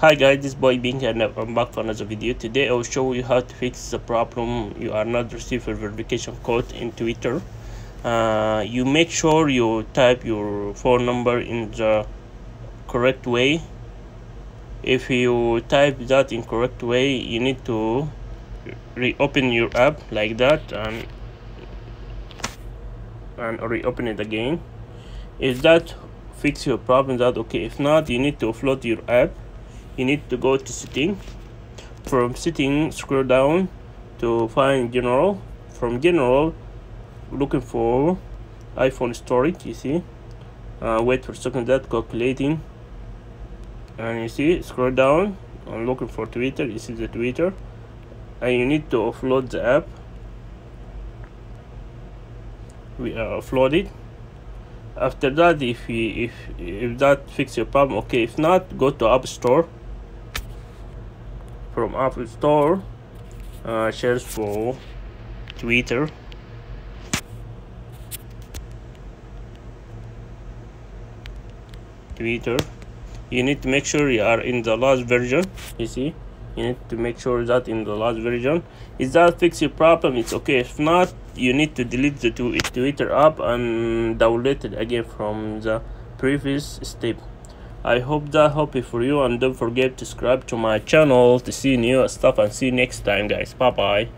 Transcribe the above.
hi guys this boy Bing and i'm back for another video. Today i'll show you how to fix the problem you are not receiving verification code in twitter. Uh, you make sure you type your phone number in the correct way. If you type that in correct way you need to reopen your app like that and and reopen it again. If that fix your problem that okay. If not you need to offload your app you need to go to setting from setting scroll down to find general. From general looking for iphone storage you see. Uh, wait for second that calculating. And you see scroll down I'm looking for Twitter you see the Twitter. And you need to offload the app. We are offloaded. After that if if if that fix your problem okay. If not go to app store from app store uh, search for Twitter. Twitter. You need to make sure you are in the last version you see? You need to make sure that in the last version. Is that fix your problem it's okay. If not you need to delete the twitter app and download it again from the previous step i hope that helped for you and don't forget to subscribe to my channel to see new stuff and see you next time guys. Bye bye